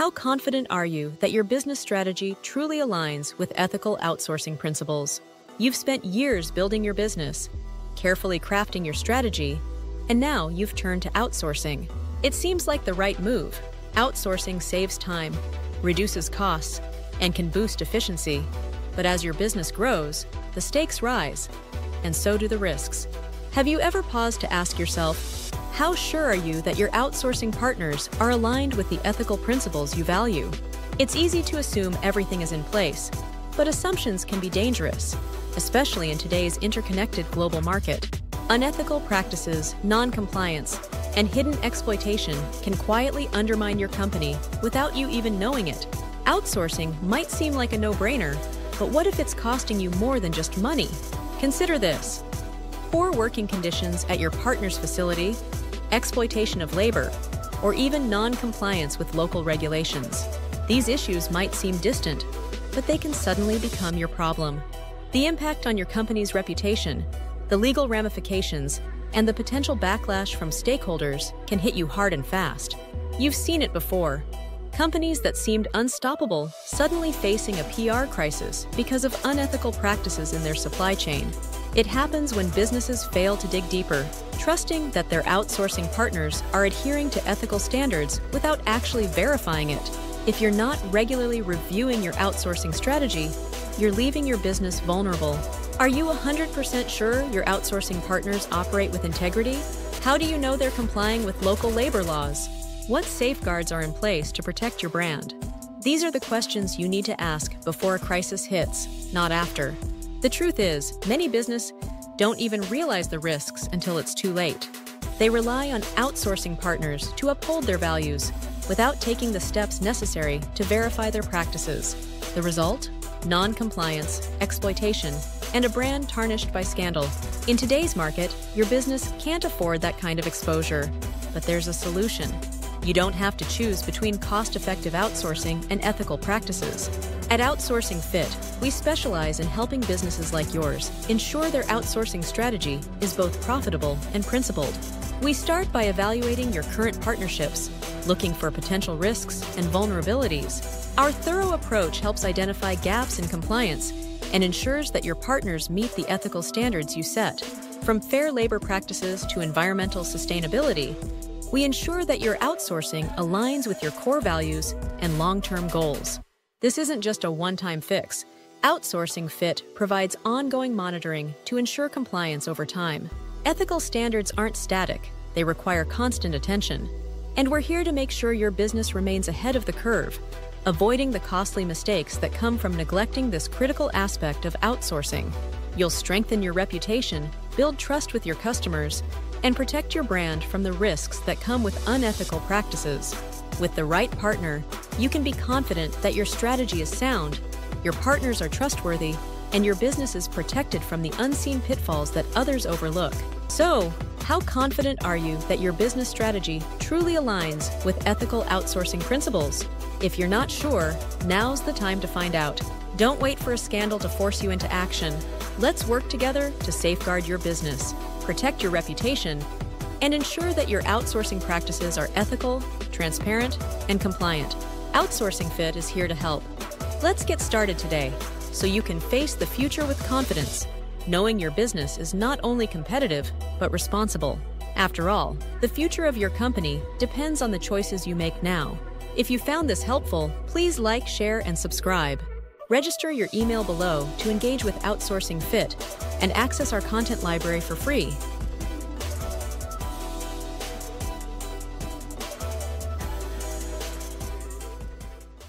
How confident are you that your business strategy truly aligns with ethical outsourcing principles? You've spent years building your business, carefully crafting your strategy, and now you've turned to outsourcing. It seems like the right move. Outsourcing saves time, reduces costs, and can boost efficiency. But as your business grows, the stakes rise, and so do the risks. Have you ever paused to ask yourself, how sure are you that your outsourcing partners are aligned with the ethical principles you value? It's easy to assume everything is in place, but assumptions can be dangerous, especially in today's interconnected global market. Unethical practices, non-compliance, and hidden exploitation can quietly undermine your company without you even knowing it. Outsourcing might seem like a no-brainer, but what if it's costing you more than just money? Consider this. Poor working conditions at your partner's facility, exploitation of labor, or even non-compliance with local regulations. These issues might seem distant, but they can suddenly become your problem. The impact on your company's reputation, the legal ramifications, and the potential backlash from stakeholders can hit you hard and fast. You've seen it before. Companies that seemed unstoppable suddenly facing a PR crisis because of unethical practices in their supply chain. It happens when businesses fail to dig deeper, trusting that their outsourcing partners are adhering to ethical standards without actually verifying it. If you're not regularly reviewing your outsourcing strategy, you're leaving your business vulnerable. Are you 100% sure your outsourcing partners operate with integrity? How do you know they're complying with local labor laws? What safeguards are in place to protect your brand? These are the questions you need to ask before a crisis hits, not after. The truth is, many business don't even realize the risks until it's too late. They rely on outsourcing partners to uphold their values without taking the steps necessary to verify their practices. The result? Non-compliance, exploitation, and a brand tarnished by scandal. In today's market, your business can't afford that kind of exposure. But there's a solution. You don't have to choose between cost-effective outsourcing and ethical practices. At Outsourcing Fit, we specialize in helping businesses like yours ensure their outsourcing strategy is both profitable and principled. We start by evaluating your current partnerships looking for potential risks and vulnerabilities. Our thorough approach helps identify gaps in compliance and ensures that your partners meet the ethical standards you set. From fair labor practices to environmental sustainability, we ensure that your outsourcing aligns with your core values and long-term goals. This isn't just a one-time fix. Outsourcing Fit provides ongoing monitoring to ensure compliance over time. Ethical standards aren't static, they require constant attention. And we're here to make sure your business remains ahead of the curve, avoiding the costly mistakes that come from neglecting this critical aspect of outsourcing. You'll strengthen your reputation, build trust with your customers, and protect your brand from the risks that come with unethical practices. With the right partner, you can be confident that your strategy is sound, your partners are trustworthy, and your business is protected from the unseen pitfalls that others overlook. So, how confident are you that your business strategy truly aligns with ethical outsourcing principles? If you're not sure, now's the time to find out. Don't wait for a scandal to force you into action. Let's work together to safeguard your business, protect your reputation, and ensure that your outsourcing practices are ethical, transparent, and compliant. Outsourcing Fit is here to help. Let's get started today so you can face the future with confidence knowing your business is not only competitive, but responsible. After all, the future of your company depends on the choices you make now. If you found this helpful, please like, share, and subscribe. Register your email below to engage with Outsourcing Fit and access our content library for free